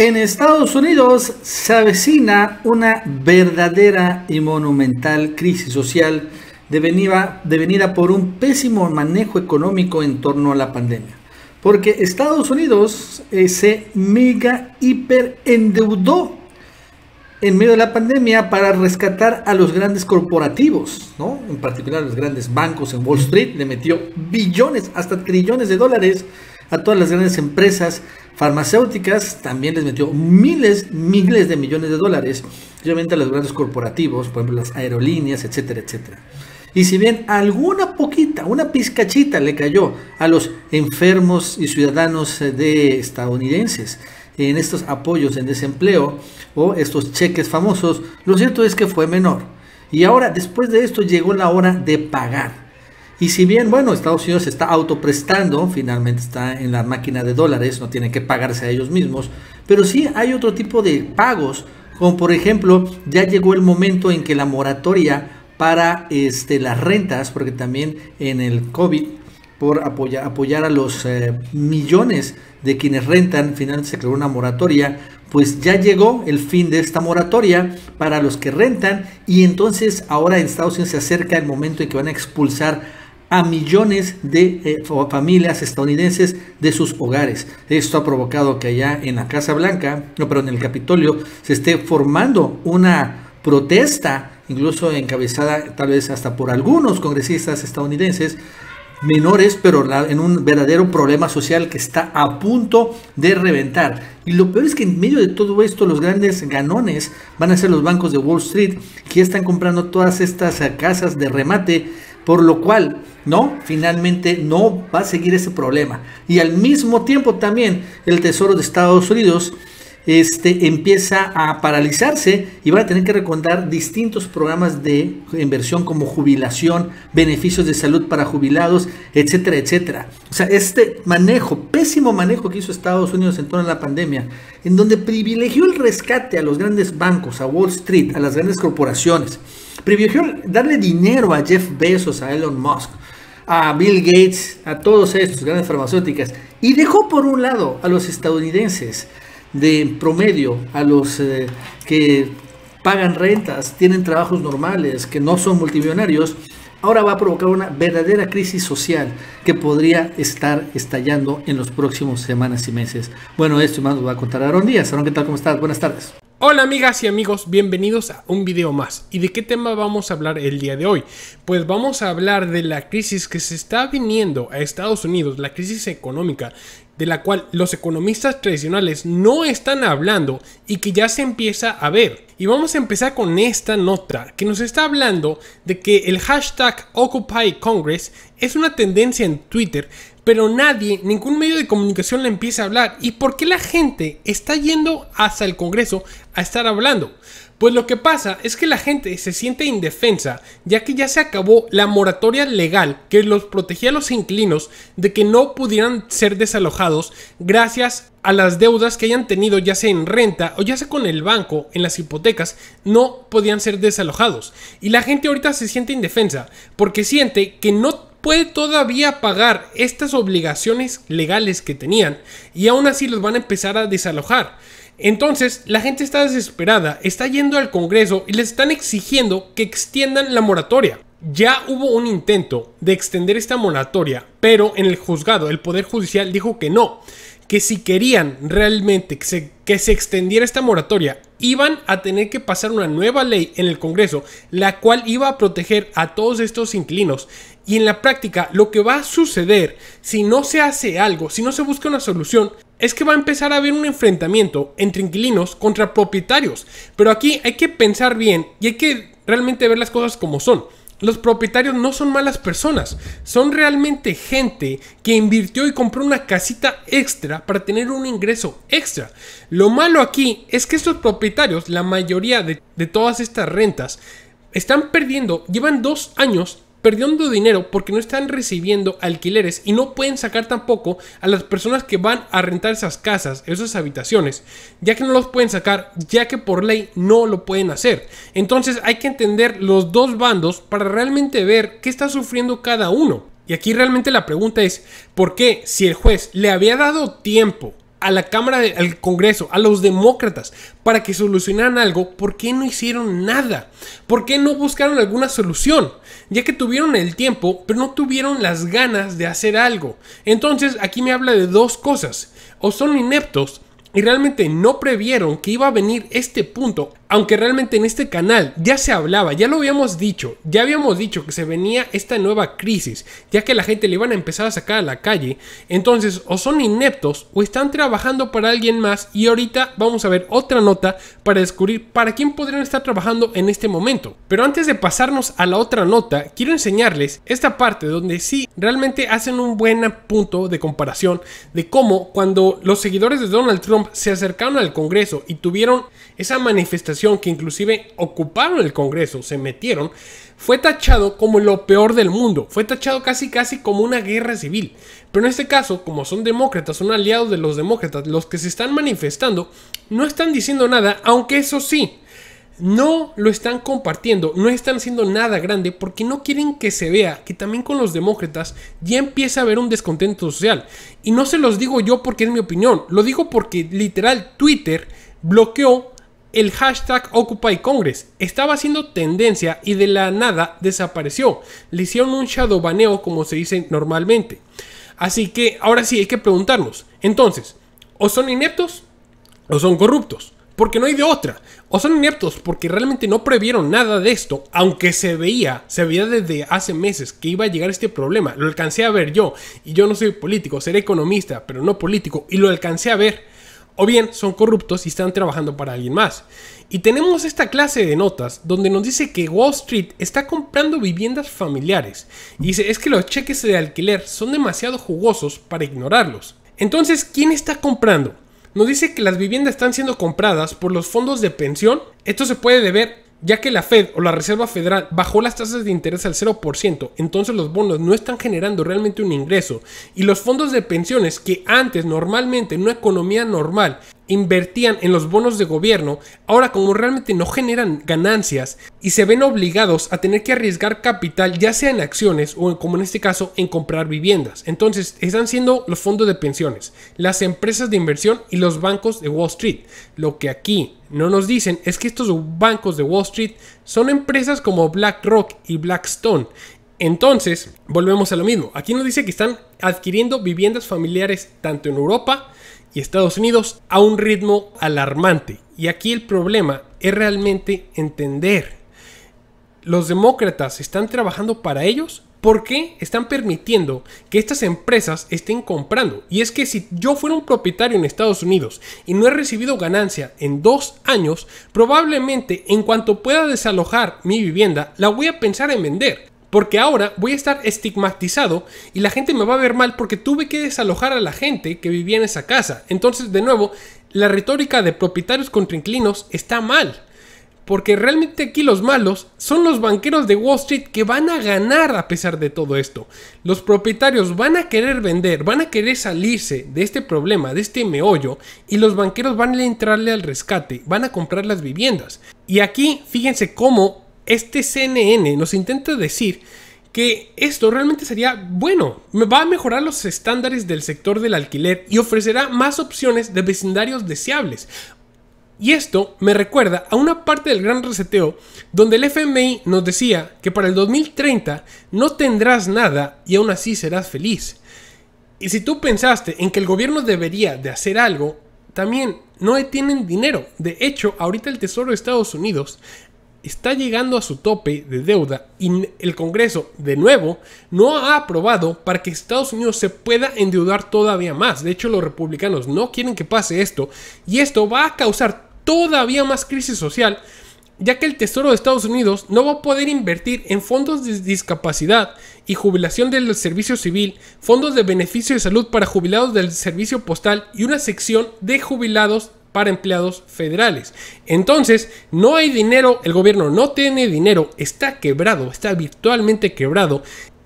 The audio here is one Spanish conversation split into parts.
En Estados Unidos se avecina una verdadera y monumental crisis social devenida, devenida por un pésimo manejo económico en torno a la pandemia. Porque Estados Unidos eh, se mega hiper endeudó en medio de la pandemia para rescatar a los grandes corporativos, ¿no? En particular los grandes bancos en Wall Street, le metió billones, hasta trillones de dólares a todas las grandes empresas farmacéuticas, también les metió miles, miles de millones de dólares, obviamente a los grandes corporativos, por ejemplo las aerolíneas, etcétera, etcétera. Y si bien alguna poquita, una pizcachita le cayó a los enfermos y ciudadanos eh, de estadounidenses en estos apoyos en desempleo o estos cheques famosos, lo cierto es que fue menor. Y ahora, después de esto, llegó la hora de pagar. Y si bien, bueno, Estados Unidos está autoprestando, finalmente está en la máquina de dólares, no tiene que pagarse a ellos mismos, pero sí hay otro tipo de pagos, como por ejemplo, ya llegó el momento en que la moratoria para este, las rentas, porque también en el COVID, por apoyar, apoyar a los eh, millones de quienes rentan, finalmente se creó una moratoria, pues ya llegó el fin de esta moratoria para los que rentan y entonces ahora en Estados Unidos se acerca el momento en que van a expulsar a millones de eh, familias estadounidenses de sus hogares. Esto ha provocado que allá en la Casa Blanca, no, pero en el Capitolio, se esté formando una protesta incluso encabezada tal vez hasta por algunos congresistas estadounidenses, menores, pero en un verdadero problema social que está a punto de reventar. Y lo peor es que en medio de todo esto, los grandes ganones van a ser los bancos de Wall Street, que están comprando todas estas casas de remate, por lo cual, ¿no? Finalmente no va a seguir ese problema. Y al mismo tiempo también el Tesoro de Estados Unidos este, empieza a paralizarse y van a tener que recordar distintos programas de inversión como jubilación, beneficios de salud para jubilados, etcétera, etcétera. O sea, este manejo, pésimo manejo que hizo Estados Unidos en torno a la pandemia, en donde privilegió el rescate a los grandes bancos, a Wall Street, a las grandes corporaciones, privilegió darle dinero a Jeff Bezos, a Elon Musk, a Bill Gates, a todos estos grandes farmacéuticas, y dejó por un lado a los estadounidenses de promedio a los eh, que pagan rentas, tienen trabajos normales, que no son multimillonarios, ahora va a provocar una verdadera crisis social que podría estar estallando en los próximos semanas y meses. Bueno, esto más nos va a contar Aaron Díaz. Aaron, ¿qué tal? ¿Cómo estás? Buenas tardes. Hola amigas y amigos, bienvenidos a un video más. ¿Y de qué tema vamos a hablar el día de hoy? Pues vamos a hablar de la crisis que se está viniendo a Estados Unidos, la crisis económica de la cual los economistas tradicionales no están hablando y que ya se empieza a ver. Y vamos a empezar con esta nota que nos está hablando de que el hashtag Occupy Congress es una tendencia en Twitter, pero nadie, ningún medio de comunicación le empieza a hablar. ¿Y por qué la gente está yendo hasta el Congreso a estar hablando? Pues lo que pasa es que la gente se siente indefensa, ya que ya se acabó la moratoria legal que los protegía a los inquilinos de que no pudieran ser desalojados gracias a las deudas que hayan tenido ya sea en renta o ya sea con el banco en las hipotecas no podían ser desalojados. Y la gente ahorita se siente indefensa porque siente que no puede todavía pagar estas obligaciones legales que tenían y aún así los van a empezar a desalojar. Entonces, la gente está desesperada, está yendo al Congreso y les están exigiendo que extiendan la moratoria. Ya hubo un intento de extender esta moratoria, pero en el juzgado, el Poder Judicial dijo que no, que si querían realmente que se, que se extendiera esta moratoria, iban a tener que pasar una nueva ley en el Congreso, la cual iba a proteger a todos estos inquilinos. Y en la práctica, lo que va a suceder si no se hace algo, si no se busca una solución, es que va a empezar a haber un enfrentamiento entre inquilinos contra propietarios. Pero aquí hay que pensar bien y hay que realmente ver las cosas como son. Los propietarios no son malas personas, son realmente gente que invirtió y compró una casita extra para tener un ingreso extra. Lo malo aquí es que estos propietarios, la mayoría de, de todas estas rentas, están perdiendo, llevan dos años perdiendo dinero porque no están recibiendo alquileres y no pueden sacar tampoco a las personas que van a rentar esas casas, esas habitaciones, ya que no los pueden sacar, ya que por ley no lo pueden hacer. Entonces hay que entender los dos bandos para realmente ver qué está sufriendo cada uno. Y aquí realmente la pregunta es, ¿por qué si el juez le había dado tiempo a la Cámara, al Congreso, a los demócratas, para que solucionaran algo, ¿por qué no hicieron nada? ¿Por qué no buscaron alguna solución? Ya que tuvieron el tiempo, pero no tuvieron las ganas de hacer algo. Entonces, aquí me habla de dos cosas. O son ineptos, y realmente no previeron que iba a venir este punto aunque realmente en este canal ya se hablaba, ya lo habíamos dicho, ya habíamos dicho que se venía esta nueva crisis, ya que la gente le iban a empezar a sacar a la calle, entonces o son ineptos o están trabajando para alguien más y ahorita vamos a ver otra nota para descubrir para quién podrían estar trabajando en este momento. Pero antes de pasarnos a la otra nota, quiero enseñarles esta parte donde sí realmente hacen un buen punto de comparación de cómo cuando los seguidores de Donald Trump se acercaron al Congreso y tuvieron esa manifestación que inclusive ocuparon el Congreso, se metieron, fue tachado como lo peor del mundo, fue tachado casi casi como una guerra civil. Pero en este caso, como son demócratas, son aliados de los demócratas, los que se están manifestando, no están diciendo nada, aunque eso sí, no lo están compartiendo, no están haciendo nada grande porque no quieren que se vea que también con los demócratas ya empieza a haber un descontento social. Y no se los digo yo porque es mi opinión, lo digo porque literal Twitter bloqueó el hashtag Occupy Congress estaba haciendo tendencia y de la nada desapareció. Le hicieron un shadow baneo como se dice normalmente. Así que ahora sí hay que preguntarnos. Entonces, o son ineptos o son corruptos. Porque no hay de otra. O son ineptos porque realmente no previeron nada de esto, aunque se veía, se veía desde hace meses que iba a llegar este problema. Lo alcancé a ver yo, y yo no soy político, seré economista, pero no político, y lo alcancé a ver o bien son corruptos y están trabajando para alguien más. Y tenemos esta clase de notas donde nos dice que Wall Street está comprando viviendas familiares. Y dice, es que los cheques de alquiler son demasiado jugosos para ignorarlos. Entonces, ¿quién está comprando? Nos dice que las viviendas están siendo compradas por los fondos de pensión. Esto se puede deber ya que la Fed o la Reserva Federal bajó las tasas de interés al 0%, entonces los bonos no están generando realmente un ingreso y los fondos de pensiones que antes normalmente en una economía normal invertían en los bonos de gobierno, ahora como realmente no generan ganancias y se ven obligados a tener que arriesgar capital ya sea en acciones o como en este caso en comprar viviendas. Entonces están siendo los fondos de pensiones, las empresas de inversión y los bancos de Wall Street. Lo que aquí no nos dicen es que estos bancos de Wall Street son empresas como BlackRock y Blackstone entonces, volvemos a lo mismo. Aquí nos dice que están adquiriendo viviendas familiares tanto en Europa y Estados Unidos a un ritmo alarmante. Y aquí el problema es realmente entender. ¿Los demócratas están trabajando para ellos? ¿Por qué están permitiendo que estas empresas estén comprando? Y es que si yo fuera un propietario en Estados Unidos y no he recibido ganancia en dos años, probablemente en cuanto pueda desalojar mi vivienda, la voy a pensar en vender. Porque ahora voy a estar estigmatizado y la gente me va a ver mal porque tuve que desalojar a la gente que vivía en esa casa. Entonces, de nuevo, la retórica de propietarios contra inquilinos está mal. Porque realmente aquí los malos son los banqueros de Wall Street que van a ganar a pesar de todo esto. Los propietarios van a querer vender, van a querer salirse de este problema, de este meollo, y los banqueros van a entrarle al rescate, van a comprar las viviendas. Y aquí fíjense cómo este CNN nos intenta decir que esto realmente sería bueno, va a mejorar los estándares del sector del alquiler y ofrecerá más opciones de vecindarios deseables. Y esto me recuerda a una parte del gran reseteo donde el FMI nos decía que para el 2030 no tendrás nada y aún así serás feliz. Y si tú pensaste en que el gobierno debería de hacer algo, también no tienen dinero. De hecho, ahorita el Tesoro de Estados Unidos está llegando a su tope de deuda y el Congreso, de nuevo, no ha aprobado para que Estados Unidos se pueda endeudar todavía más. De hecho, los republicanos no quieren que pase esto y esto va a causar todavía más crisis social, ya que el Tesoro de Estados Unidos no va a poder invertir en fondos de discapacidad y jubilación del servicio civil, fondos de beneficio de salud para jubilados del servicio postal y una sección de jubilados para empleados federales. Entonces, no hay dinero, el gobierno no tiene dinero, está quebrado, está virtualmente quebrado.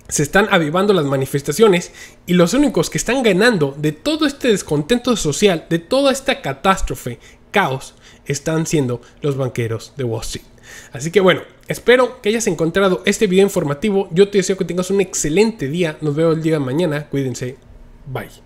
Se están avivando las manifestaciones y los únicos que están ganando de todo este descontento social, de toda esta catástrofe, caos, están siendo los banqueros de Wall Street. Así que bueno, espero que hayas encontrado este video informativo. Yo te deseo que tengas un excelente día. Nos vemos el día de mañana. Cuídense. Bye.